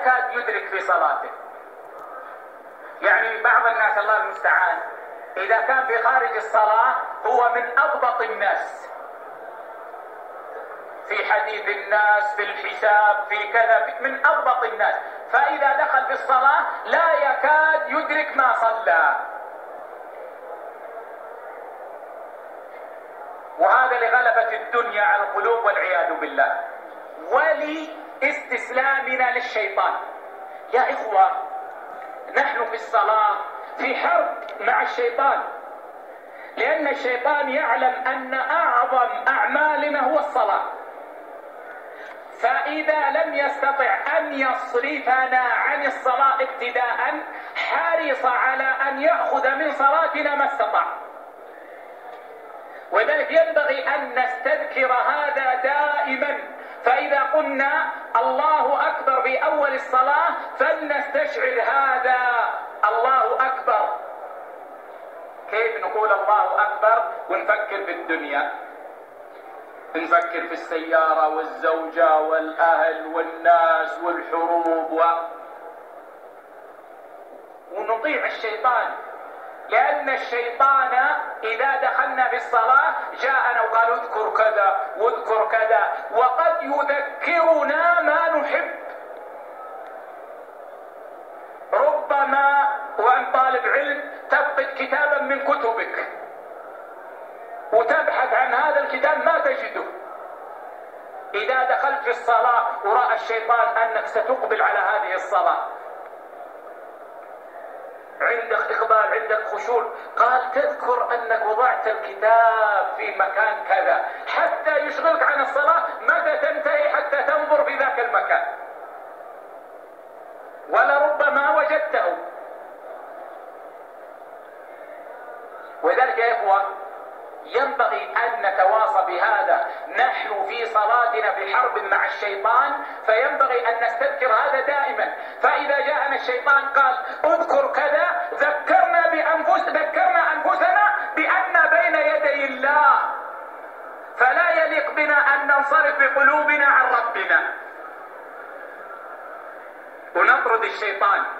يكاد يدرك في صلاته. يعني بعض الناس الله المستعان إذا كان في خارج الصلاة هو من أضبط الناس. في حديث الناس في الحساب في كذا من أضبط الناس. فإذا دخل في الصلاة لا يكاد يدرك ما صلى. وهذا لغلبة الدنيا على القلوب والعياذ بالله. ولاستسلامنا للشيطان. يا إخوة نحن في الصلاة في حرب مع الشيطان. لأن الشيطان يعلم أن أعظم أعمالنا هو الصلاة. فإذا لم يستطع أن يصرفنا عن الصلاة ابتداء حرص على أن يأخذ من صلاتنا ما استطاع. ولذلك ينبغي أن نستذكر هذا دائما. فإذا قلنا الله أكبر في أول الصلاة فلنستشعر هذا. الله أكبر. كيف نقول الله أكبر؟ ونفكر في الدنيا. نفكر في السيارة والزوجة والأهل والناس والحروب و... ونطيع الشيطان. لأن الشيطان إذا دخلنا في الصلاة جاءنا وقال اذكر كذا واذكر كذا وقد يذكرنا ما نحب. ربما وأن طالب علم تفقد كتابا من كتبك وتبحث عن هذا الكتاب ما تجده. إذا دخلت في الصلاة ورأى الشيطان أنك ستقبل على هذه الصلاة. عندك إقبال عندك خشوع قال تذكر أنك وضعت الكتاب في مكان كذا. حتى يشغلك عن الصلاة متى تنتهي حتى تنظر في ذاك المكان؟ ولربما وجدته. ولذلك يا إخوة ينبغي أن نتواصى بهذا. نحن في صلاتنا في حرب مع الشيطان فينبغي أن نستذكر هذا دائما. فإذا جاءنا الشيطان قال اذكر كذا ذكرنا بأنفس ذكرنا أنفسنا بأن بين يدي الله. فلا يليق بنا أن ننصرف بقلوبنا عن ربنا. ونطرد الشيطان.